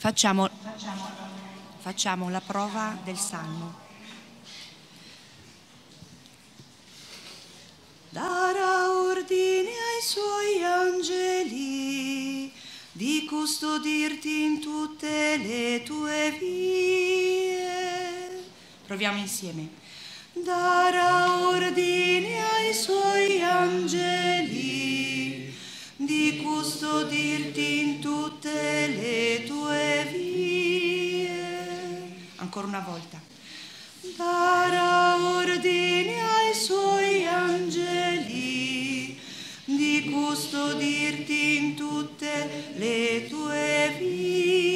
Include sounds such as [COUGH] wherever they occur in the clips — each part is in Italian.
Facciamo, facciamo la prova del salmo. Darà ordine ai suoi angeli di custodirti in tutte le tue vie. Proviamo insieme. Darà ordine ai suoi angeli di custodirti in Ancora una volta. Darà ordine ai suoi angeli di custodirti in tutte le tue vie.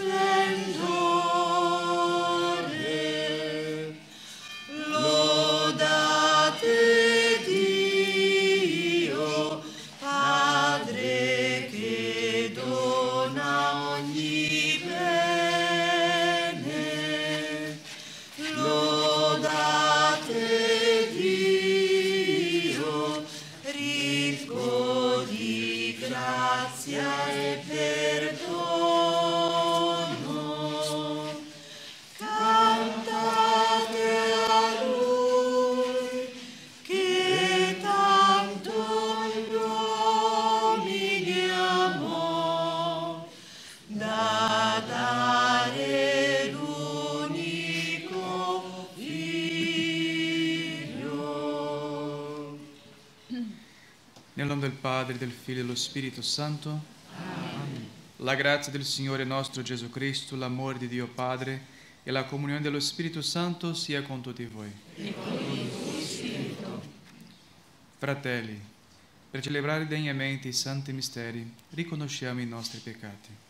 Sapienza Padre, del Figlio e dello Spirito Santo. Amen. La grazia del Signore nostro Gesù Cristo, l'amore di Dio Padre e la comunione dello Spirito Santo sia con tutti voi. Fratelli, per celebrare degnamente i santi misteri, riconosciamo i nostri peccati.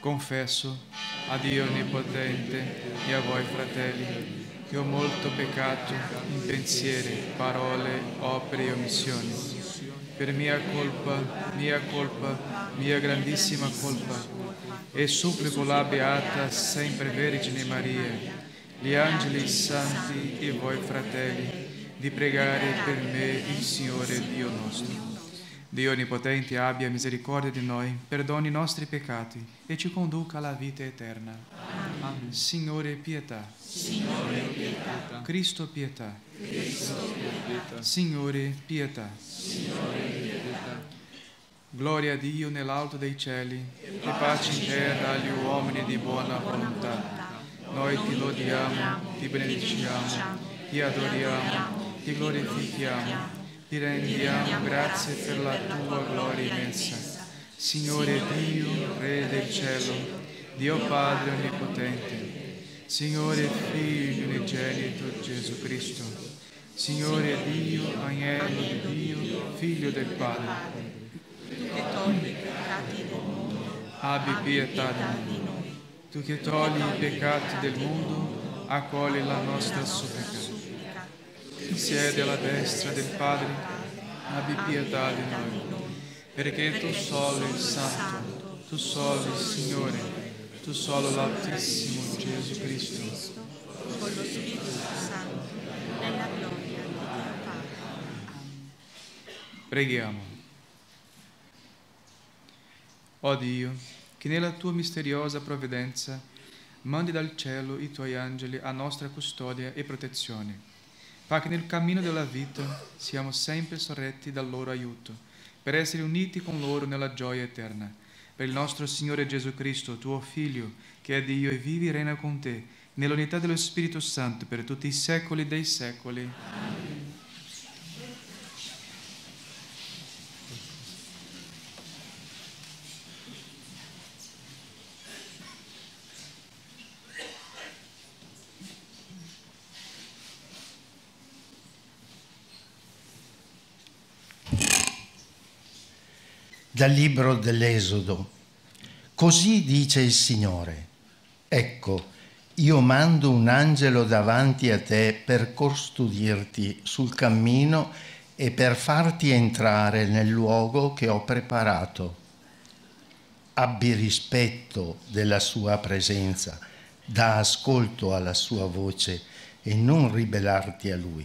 Confesso a Dio Onnipotente e a voi fratelli che ho molto peccato in pensieri, parole, opere e omissioni. Per mia colpa, mia colpa, mia grandissima colpa. E supplico la Beata sempre Vergine Maria, gli angeli santi e voi fratelli, di pregare per me il Signore Dio nostro. Dio Onnipotente abbia misericordia di noi, perdoni i nostri peccati e ci conduca alla vita eterna. Amen. Signore, pietà. Signore, pietà. Cristo, pietà. Cristo, pietà. Signore, pietà. Signore, pietà. Gloria a Dio nell'alto dei cieli e pace in terra agli uomini di buona volontà. Noi ti lodiamo, ti benediciamo, ti adoriamo, ti glorifichiamo, ti rendiamo grazie per la tua gloria immensa. Signore Dio, Re del cielo, Dio Padre Onnipotente, Signore Figlio unigenito Gesù Cristo, Signore Dio, Agnello di Dio, Figlio del Padre, che togli i peccati del mondo, abbi pietà di noi. Tu che togli i peccati del mondo, accogli la nostra supplica. Siede alla destra del Padre, abbi pietà di noi. Perché tu solo il Santo, tu solo il Signore, tu solo l'Altissimo Gesù Cristo. con lo Spirito Santo, nella gloria di Dio Padre. Preghiamo. O Dio, che nella tua misteriosa provvidenza mandi dal cielo i tuoi angeli a nostra custodia e protezione, fa che nel cammino della vita siamo sempre sorretti dal loro aiuto, per essere uniti con loro nella gioia eterna. Per il nostro Signore Gesù Cristo, tuo Figlio, che è Dio e vivi e reina con te, nell'unità dello Spirito Santo per tutti i secoli dei secoli. Dal libro dell'Esodo. Così dice il Signore. Ecco, io mando un angelo davanti a te per custodirti sul cammino e per farti entrare nel luogo che ho preparato. Abbi rispetto della sua presenza, da ascolto alla sua voce e non ribellarti a lui.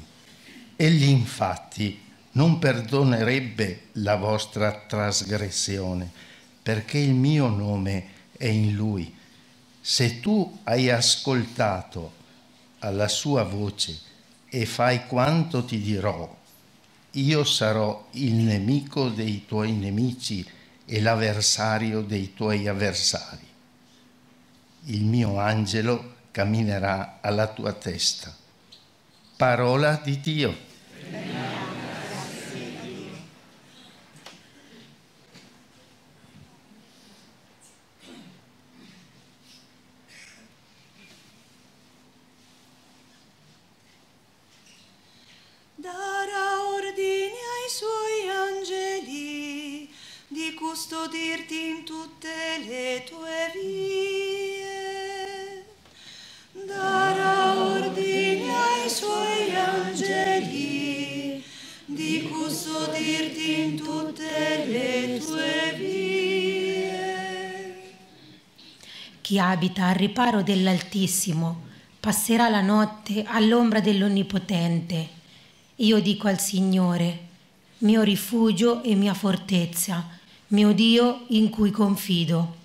Egli infatti non perdonerebbe la vostra trasgressione, perché il mio nome è in lui. Se tu hai ascoltato alla sua voce e fai quanto ti dirò, io sarò il nemico dei tuoi nemici e l'avversario dei tuoi avversari. Il mio angelo camminerà alla tua testa. Parola di Dio. Tutte le tue vie. Darà ordine ai suoi angeli di custodirti in tutte le tue vie. Chi abita al riparo dell'Altissimo passerà la notte all'ombra dell'Onnipotente. Io dico al Signore, mio rifugio e mia fortezza, mio Dio in cui confido.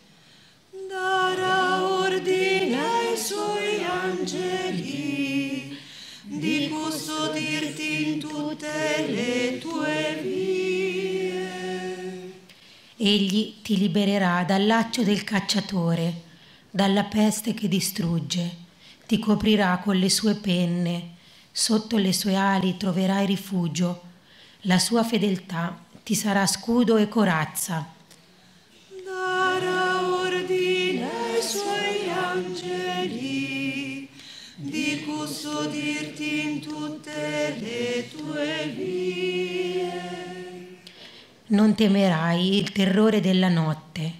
darà ordine ai suoi angeli di custodirti in tutte le tue vie. Egli ti libererà dal laccio del cacciatore, dalla peste che distrugge, ti coprirà con le sue penne, sotto le sue ali troverai rifugio, la sua fedeltà ti sarà scudo e corazza. Darà ordine ai suoi angeli di custodirti in tutte le tue vie. Non temerai il terrore della notte,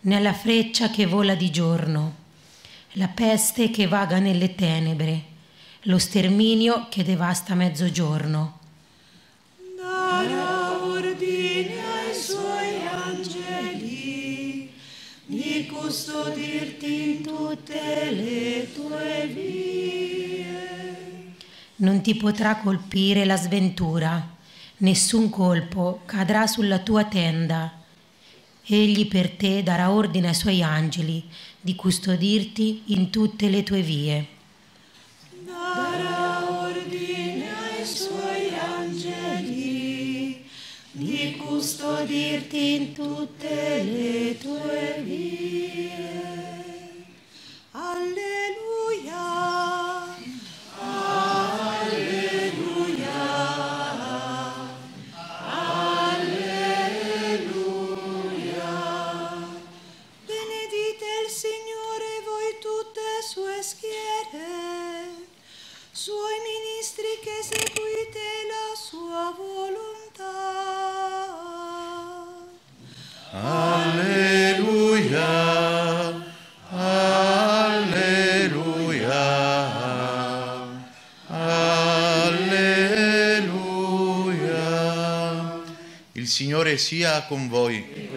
né la freccia che vola di giorno, la peste che vaga nelle tenebre, lo sterminio che devasta mezzogiorno. Darà ordine ai suoi angeli di custodirti in tutte le tue vie. Non ti potrà colpire la sventura, nessun colpo cadrà sulla tua tenda. Egli per te darà ordine ai suoi angeli di custodirti in tutte le tue vie. Custodirti in tutte le tue vie. Signore sia con voi.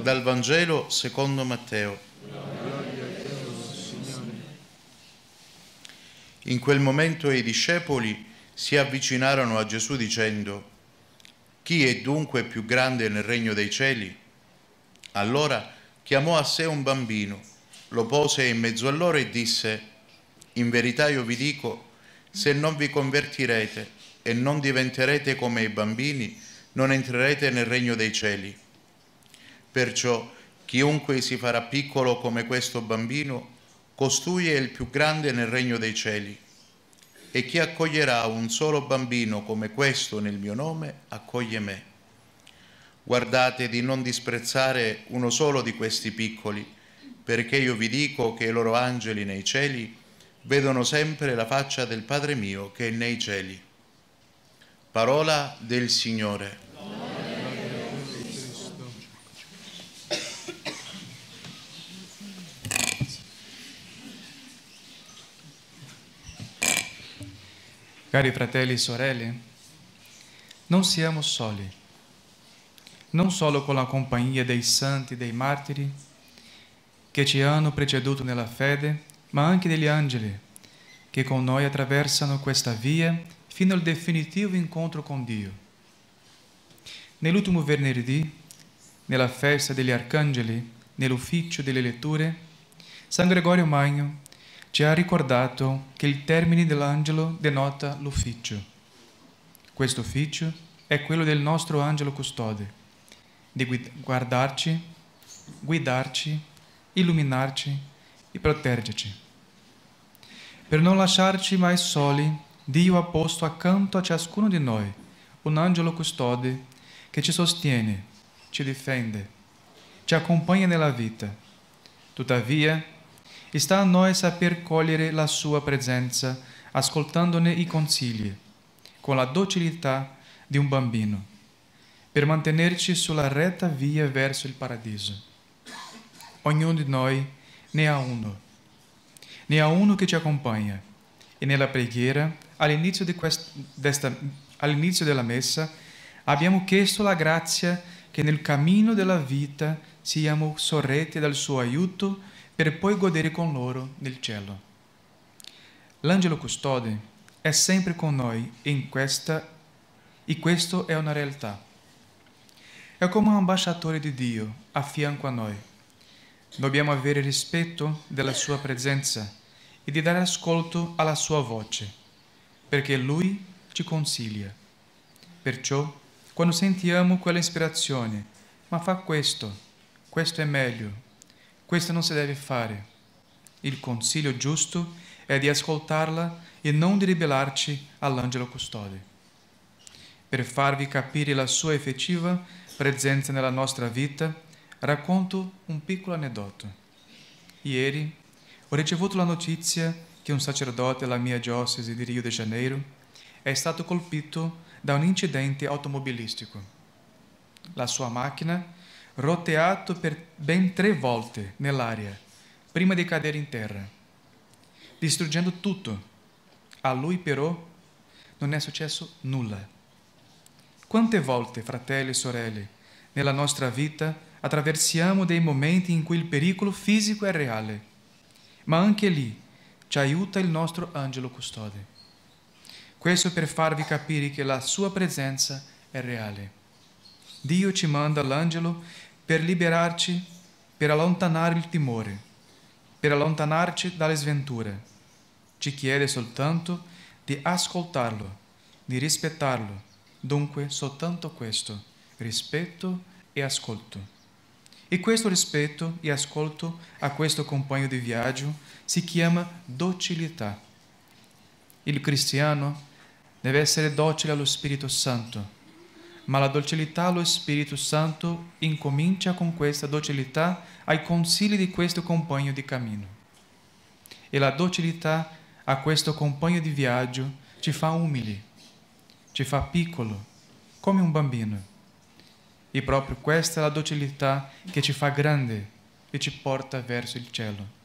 Dal Vangelo secondo Matteo. In quel momento i discepoli si avvicinarono a Gesù dicendo, Chi è dunque più grande nel regno dei cieli? Allora chiamò a sé un bambino, lo pose in mezzo a loro e disse, In verità io vi dico, se non vi convertirete e non diventerete come i bambini, non entrerete nel regno dei cieli. Perciò chiunque si farà piccolo come questo bambino, costui è il più grande nel regno dei cieli. E chi accoglierà un solo bambino come questo nel mio nome, accoglie me. Guardate di non disprezzare uno solo di questi piccoli, perché io vi dico che i loro angeli nei cieli vedono sempre la faccia del Padre mio che è nei cieli. Parola del Signore. Cari fratelli e sorelle, non siamo soli, non solo con la compagnia dei santi e dei martiri che ci hanno preceduto nella fede, ma anche degli angeli che con noi attraversano questa via fino al definitivo incontro con Dio. Nell'ultimo venerdì, nella festa degli arcangeli, nell'ufficio delle letture, San Gregorio Magno ci ha ricordato che il termine dell'angelo denota l'ufficio. Questo ufficio è quello del nostro angelo custode, di guardarci, guidarci, illuminarci e proteggerci. Per non lasciarci mai soli, Dio ha posto accanto a ciascuno di noi un angelo custode che ci sostiene, ci difende, ci accompagna nella vita. Tuttavia, sta a noi saper cogliere la sua presenza, ascoltandone i consigli, con la docilità di un bambino, per mantenerci sulla retta via verso il paradiso. Ognuno di noi ne ha uno, ne ha uno che ci accompagna e nella preghiera, all'inizio, desta, all'inizio della messa, abbiamo chiesto la grazia che nel cammino della vita siamo sorretti dal suo aiuto per poi godere con loro nel cielo. L'angelo custode è sempre con noi in questa, e questo è una realtà. È come un ambasciatore di Dio a fianco a noi. Dobbiamo avere rispetto della sua presenza e di dare ascolto alla sua voce, perché lui ci consiglia. Perciò, quando sentiamo quella ispirazione, ma fa questo, questo è meglio, questo non si deve fare. Il consiglio giusto è di ascoltarla e non di ribellarci all'angelo custode. Per farvi capire la sua effettiva presenza nella nostra vita, racconto un piccolo aneddoto. Ieri ho ricevuto la notizia che un sacerdote della mia diocesi di Rio de Janeiro è stato colpito da un incidente automobilistico. La sua macchina roteato per ben tre volte nell'aria, prima di cadere in terra, distruggendo tutto. A lui però non è successo nulla. Quante volte, fratelli e sorelle, nella nostra vita attraversiamo dei momenti in cui il pericolo fisico è reale, ma anche lì ci aiuta il nostro angelo custode. Questo per farvi capire che la sua presenza è reale. Dio ci manda l'angelo per liberarci, per allontanare il timore, per allontanarci dalle sventure. Ci chiede soltanto di ascoltarlo, di rispettarlo. Dunque soltanto questo, rispetto e ascolto. E questo rispetto e ascolto a questo compagno di viaggio si chiama docilità. Il cristiano deve essere docile allo Spirito Santo ma la docilità allo Spirito Santo incomincia con questa docilità ai consigli di questo compagno di cammino. E la docilità a questo compagno di viaggio ci fa umili, ci fa piccolo, come un bambino. E proprio questa è la docilità che ci fa grande e ci porta verso il cielo.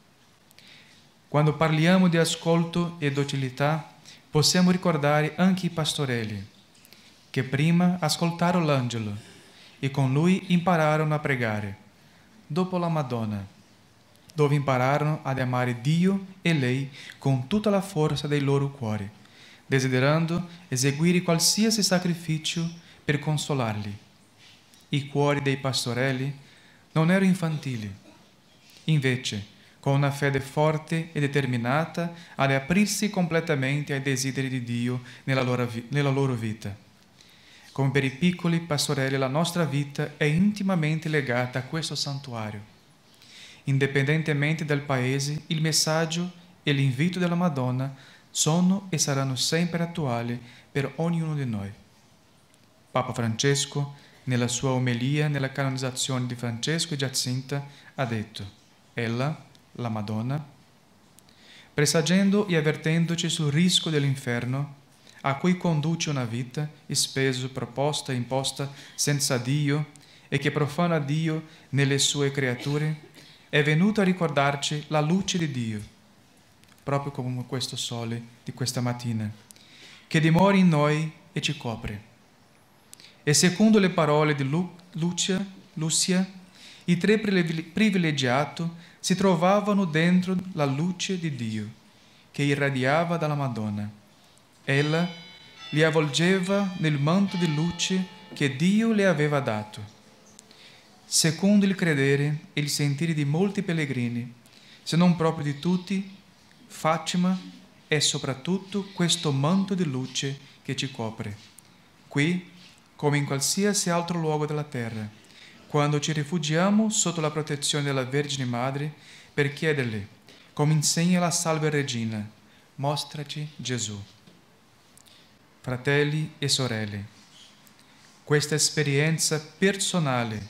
Quando parliamo di ascolto e docilità, possiamo ricordare anche i pastorelli che prima ascoltarono l'angelo e con lui impararono a pregare. Dopo la Madonna, dove impararono ad amare Dio e lei con tutta la forza dei loro cuori, desiderando eseguire qualsiasi sacrificio per consolarli. I cuori dei pastorelli non erano infantili, invece con una fede forte e determinata ad aprirsi completamente ai desideri di Dio nella loro, nella loro vita. Come per i piccoli pastorelli, la nostra vita è intimamente legata a questo santuario. Indipendentemente dal paese, il messaggio e l'invito della Madonna sono e saranno sempre attuali per ognuno di noi. Papa Francesco, nella sua omelia nella canonizzazione di Francesco e Giacinta, ha detto: Ella la Madonna, presagendo e avvertendoci sul rischio dell'inferno a cui conduce una vita spesso proposta e imposta senza Dio e che profana Dio nelle sue creature, è venuto a ricordarci la luce di Dio, proprio come questo sole di questa mattina, che dimora in noi e ci copre. E secondo le parole di Lu- Lucia, Lucia, i tre privilegiati si trovavano dentro la luce di Dio che irradiava dalla Madonna. Ella li avvolgeva nel manto di luce che Dio le aveva dato. Secondo il credere e il sentire di molti pellegrini, se non proprio di tutti, Fatima è soprattutto questo manto di luce che ci copre. Qui, come in qualsiasi altro luogo della terra, quando ci rifugiamo sotto la protezione della Vergine Madre per chiederle, come insegna la Salve Regina, mostraci Gesù. Fratelli e sorelle, questa esperienza personale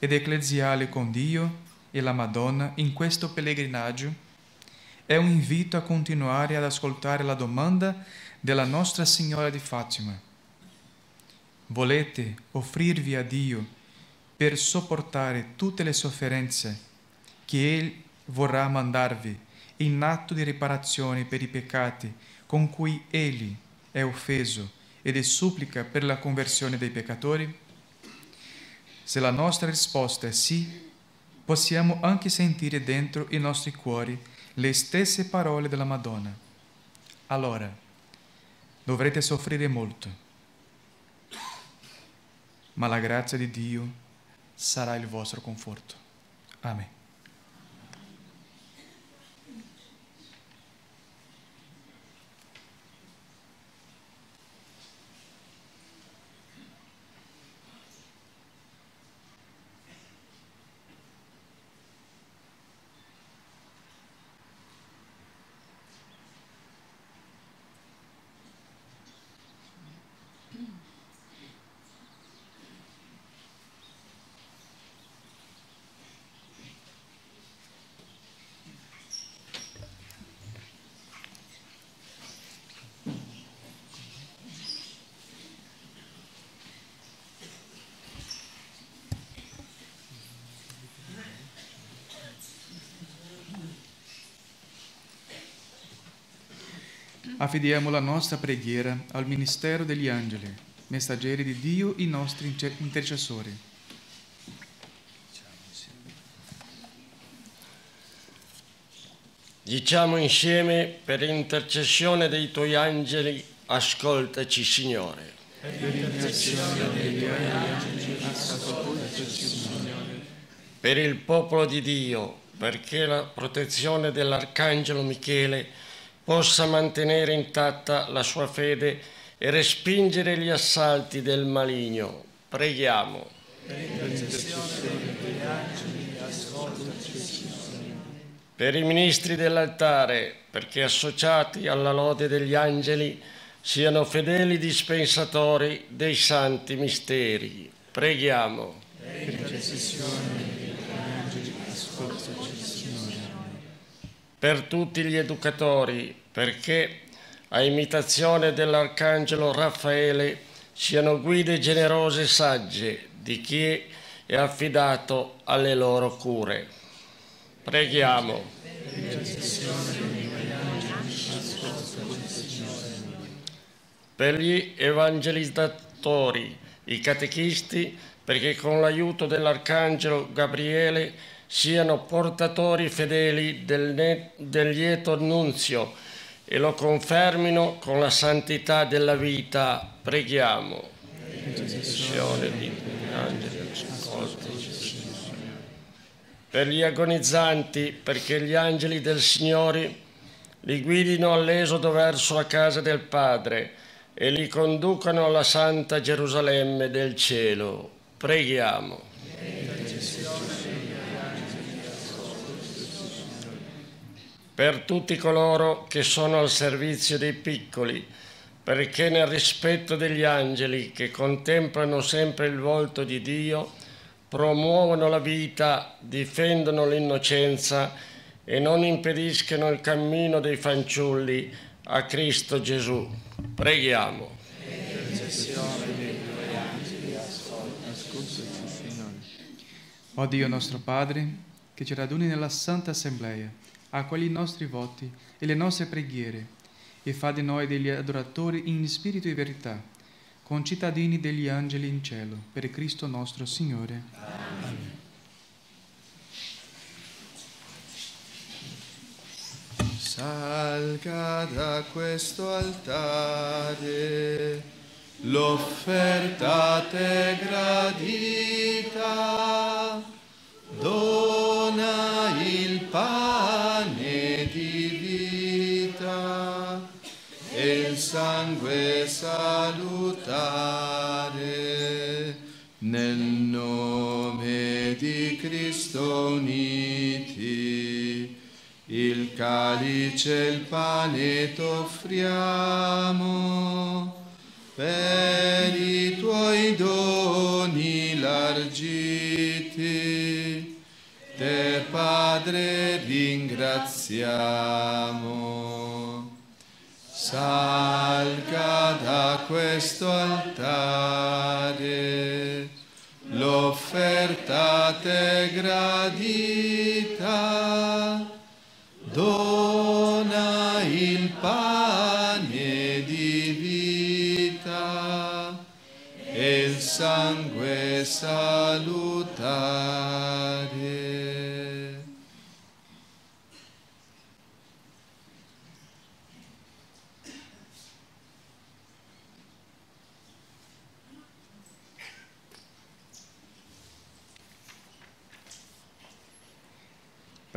ed ecclesiale con Dio e la Madonna in questo pellegrinaggio è un invito a continuare ad ascoltare la domanda della Nostra Signora di Fatima. Volete offrirvi a Dio per sopportare tutte le sofferenze che Egli vorrà mandarvi in atto di riparazione per i peccati con cui Egli è offeso ed è supplica per la conversione dei peccatori? Se la nostra risposta è sì, possiamo anche sentire dentro i nostri cuori le stesse parole della Madonna. Allora, dovrete soffrire molto, ma la grazia di Dio sarà il vostro conforto. Amen. Affidiamo la nostra preghiera al ministero degli angeli, messaggeri di Dio, i nostri intercessori. Diciamo insieme per intercessione dei tuoi angeli, ascoltaci Signore. Per l'intercessione dei tuoi angeli, ascoltaci Signore. Per il popolo di Dio, perché la protezione dell'Arcangelo Michele possa mantenere intatta la sua fede e respingere gli assalti del maligno. Preghiamo. Per i ministri dell'altare, perché associati alla lode degli angeli, siano fedeli dispensatori dei santi misteri. Preghiamo. Per per tutti gli educatori, perché a imitazione dell'Arcangelo Raffaele siano guide generose e sagge di chi è affidato alle loro cure. Preghiamo. Per gli evangelizzatori i catechisti, perché con l'aiuto dell'Arcangelo Gabriele siano portatori fedeli del, del lieto annunzio e lo confermino con la santità della vita. Preghiamo. Per gli agonizzanti, perché gli angeli del Signore li guidino all'esodo verso la casa del Padre e li conducano alla santa Gerusalemme del cielo. Preghiamo. Per tutti coloro che sono al servizio dei piccoli, perché nel rispetto degli angeli che contemplano sempre il volto di Dio, promuovono la vita, difendono l'innocenza e non impediscono il cammino dei fanciulli a Cristo Gesù. Preghiamo. Ó Dio nostro Padre, che ci raduni nella Santa Assemblea, accogli i nostri voti e le nostre preghiere e fa di noi degli adoratori in spirito e verità, concittadini degli angeli in cielo, per Cristo nostro Signore. Salga da questo altare l'offerta te gradita, dona il pane salutare nel nome di Cristo uniti. Il calice e il pane t'offriamo per i tuoi doni largiti. Te Padre ringraziamo. Salga da questo altare l'offerta te gradita. Dona il pane di vita e il sangue salutare.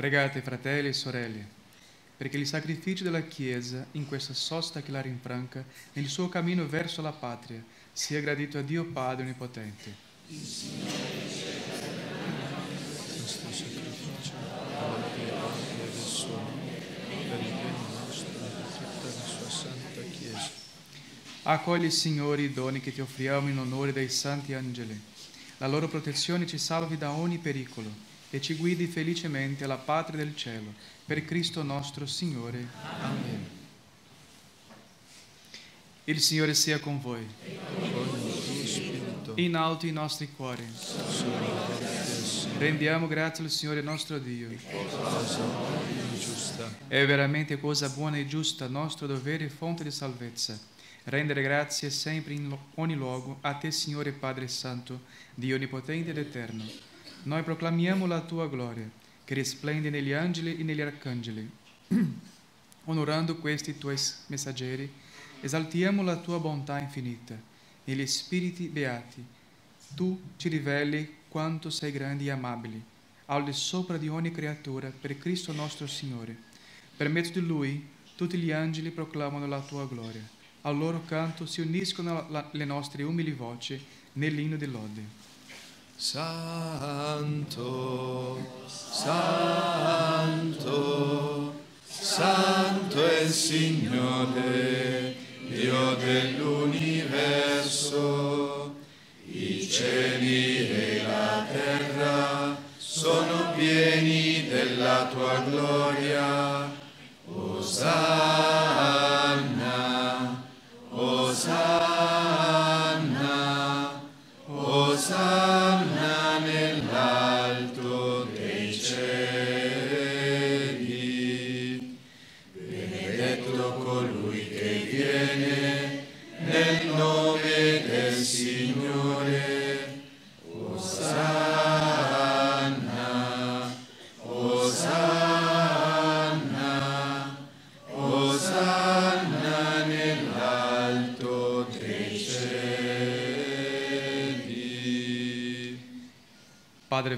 Pregate, fratelli e sorelle, perché il sacrificio della Chiesa in questa sosta che la rinfranca nel suo cammino verso la patria sia gradito a Dio Padre Onnipotente. Questo sacrificio alla pietà del suo nome, per il bene nostro e tutta la sua santa Chiesa. Accogli, Signore, i doni che ti offriamo in onore dei santi angeli. La loro protezione ci salvi da ogni pericolo e ci guidi felicemente alla patria del cielo, per Cristo nostro Signore. Amen. Il Signore sia con voi. In alto i nostri cuori. Rendiamo grazie al Signore nostro Dio. È veramente cosa buona e giusta, nostro dovere e fonte di salvezza. Rendere grazie sempre in ogni luogo a te, Signore Padre Santo, Dio Onnipotente ed Eterno. Noi proclamiamo la tua gloria, che risplende negli angeli e negli arcangeli. [CLEARS THROAT] Onorando questi tuoi messaggeri, esaltiamo la tua bontà infinita. Negli spiriti beati, tu ci riveli quanto sei grande e amabile, al di sopra di ogni creatura, per Cristo nostro Signore. Per mezzo di Lui, tutti gli angeli proclamano la tua gloria. Al loro canto si uniscono le nostre umili voci nell'inno di lode. Santo, Santo, Santo è il Signore, Dio dell'universo. I cieli e la terra sono pieni della tua gloria. Osanna,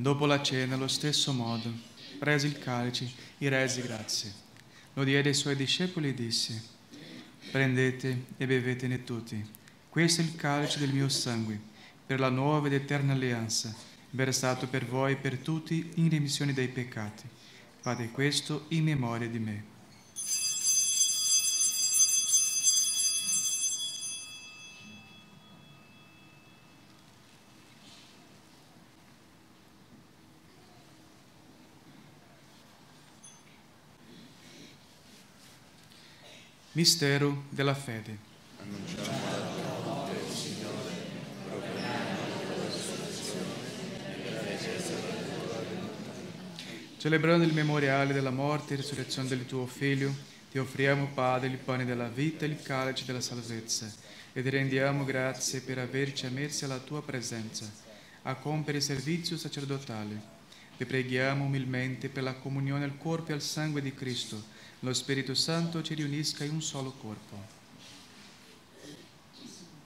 Dopo la cena, allo stesso modo, prese il calice e rese grazie. Lo diede ai suoi discepoli e disse, prendete e bevetene tutti. Questo è il calice del mio sangue, per la nuova ed eterna alleanza, versato per voi e per tutti in remissione dei peccati. Fate questo in memoria di me. Mistero della fede. Celebrando il memoriale della morte e risurrezione del tuo Figlio, ti offriamo, Padre, il pane della vita e il calice della salvezza, e ti rendiamo grazie per averci ammessi alla tua presenza, a compiere il servizio sacerdotale. Ti preghiamo umilmente per la comunione al corpo e al sangue di Cristo, lo Spirito Santo ci riunisca in un solo corpo.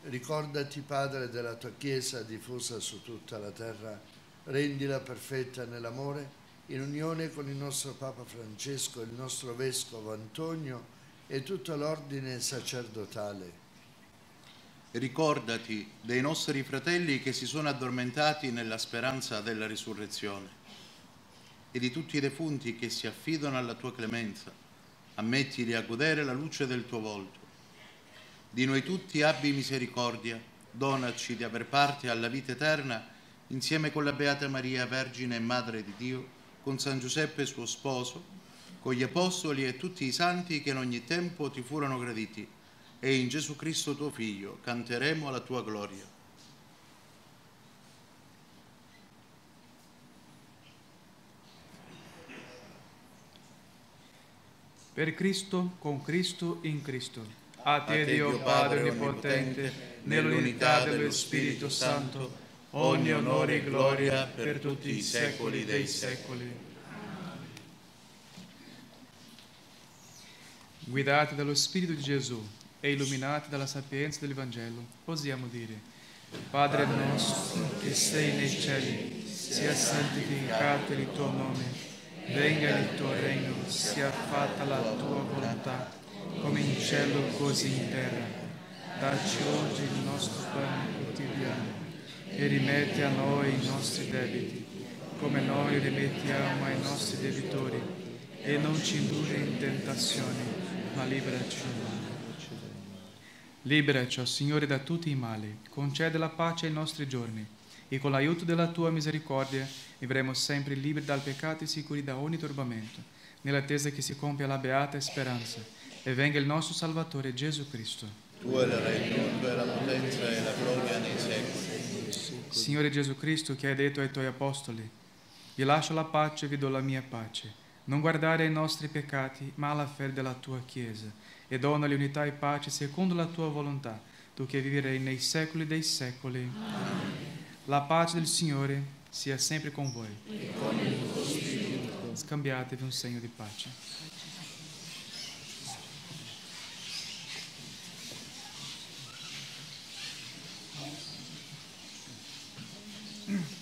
Ricordati, Padre, della tua Chiesa diffusa su tutta la terra, rendila perfetta nell'amore, in unione con il nostro Papa Francesco, il nostro Vescovo Antonio e tutto l'ordine sacerdotale. Ricordati dei nostri fratelli che si sono addormentati nella speranza della risurrezione e di tutti i defunti che si affidano alla tua clemenza. Ammettili a godere la luce del tuo volto. Di noi tutti abbi misericordia, donaci di aver parte alla vita eterna insieme con la Beata Maria, Vergine e Madre di Dio, con San Giuseppe suo sposo, con gli Apostoli e tutti i santi che in ogni tempo ti furono graditi, e in Gesù Cristo tuo Figlio canteremo la tua gloria. Per Cristo, con Cristo, in Cristo. A te, Dio Padre Onnipotente, nell'unità dello Spirito Santo, ogni onore e gloria per tutti i secoli dei secoli. Guidati dallo Spirito di Gesù e illuminati dalla sapienza del Vangelo, possiamo dire, Padre nostro che sei nei cieli, sia santificato il tuo nome, venga il tuo regno, sia fatta la tua volontà, come in cielo così in terra. Dacci oggi il nostro pane quotidiano e rimetti a noi i nostri debiti, come noi rimettiamo ai nostri debitori, e non ci indurre in tentazione, ma liberaci. Liberaci, o Signore, da tutti i mali, concede la pace ai nostri giorni, e con l'aiuto della tua misericordia vivremo sempre liberi dal peccato e sicuri da ogni turbamento, nell'attesa che si compia la beata speranza, e venga il nostro Salvatore Gesù Cristo. Tu è il regno, tu è la potenza e la gloria nei secoli. Signore Gesù Cristo, che hai detto ai tuoi apostoli, vi lascio la pace e vi do la mia pace. Non guardare ai nostri peccati, ma alla fede della tua Chiesa, e dona l'unità e pace secondo la tua volontà, tu che vivrei nei secoli dei secoli. La pace del Signore sia sempre con voi. Scambiatevi un segno di pace. Agnello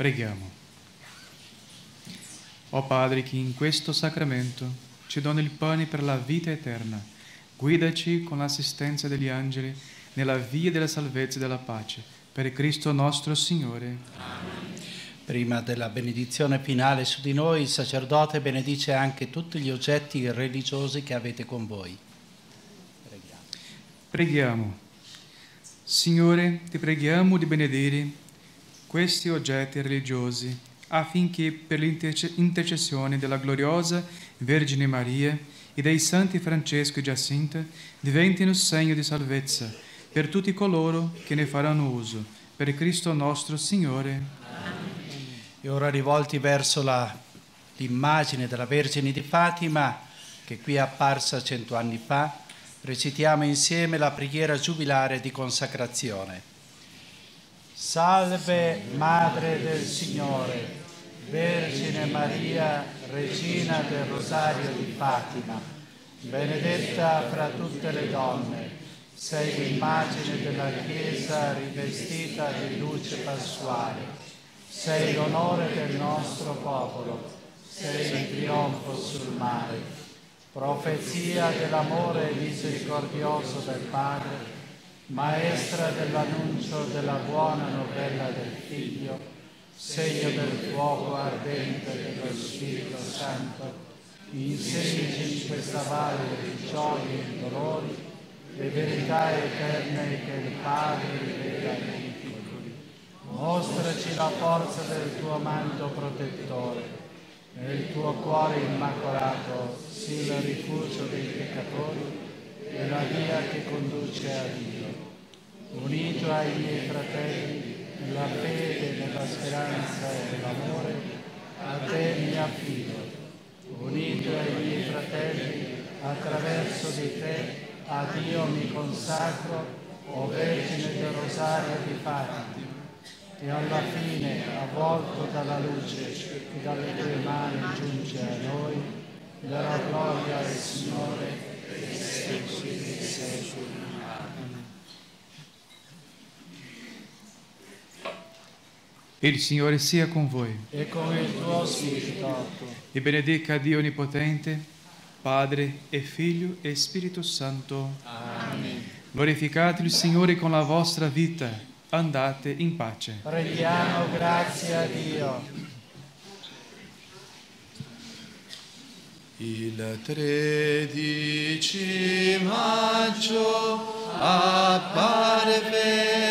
Preghiamo. O Padre che in questo sacramento ci doni il pane per la vita eterna, guidaci con l'assistenza degli angeli nella via della salvezza e della pace. Per Cristo nostro Signore. Prima della benedizione finale su di noi, il sacerdote benedice anche tutti gli oggetti religiosi che avete con voi. Preghiamo. Preghiamo. Signore, ti preghiamo di benedire questi oggetti religiosi affinché per l'intercessione della gloriosa Vergine Maria e dei santi Francesco e Giacinta diventino segno di salvezza per tutti coloro che ne faranno uso. Per Cristo nostro Signore. E ora rivolti verso l'immagine della Vergine di Fatima, che qui è apparsa cento anni fa, recitiamo insieme la preghiera giubilare di consacrazione. Salve Madre del Signore, Vergine Maria, Regina del Rosario di Fatima, benedetta fra tutte le donne, sei l'immagine della Chiesa rivestita di luce pasquale sei l'onore del nostro popolo, sei il trionfo sul mare, profezia dell'amore misericordioso del Padre, maestra dell'annuncio della buona novella del Figlio, segno del fuoco ardente dello Spirito Santo, insegnici in questa valle di gioie e dolori le verità eterne che il Padre rivela ai Mostraci la forza del tuo manto protettore, nel tuo cuore immacolato sia il rifugio dei peccatori e la via che conduce a Dio. Unito ai miei fratelli nella fede, nella speranza e nell'amore, a te mi affido. Unito ai miei fratelli, attraverso di te, a Dio mi consacro, o Vergine del Rosario di Fatima e alla fine, avvolto dalla luce che dalle tue mani giunge a noi, darà gloria al Signore e secoli dei secoli. Il Signore sia con voi. E con il tuo spirito. E benedica Dio Onnipotente, Padre e Figlio e Spirito Santo. Amen. Glorificate il Signore con la vostra vita andate in pace. Rendiamo grazie a Dio. Il 13 maggio apparve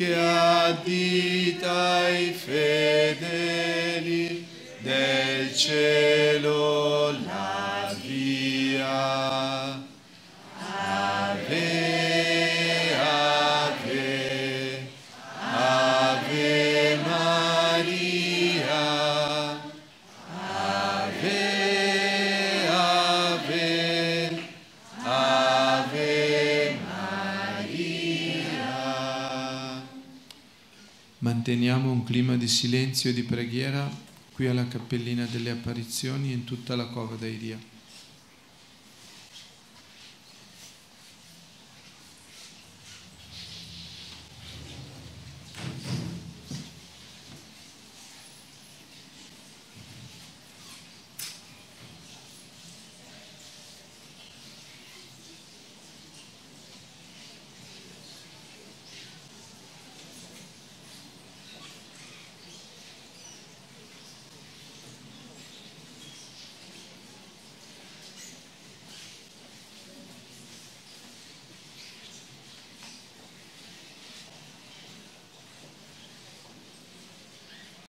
che addita i fedeli del cielo clima di silenzio e di preghiera qui alla cappellina delle apparizioni in tutta la cova dei Ria.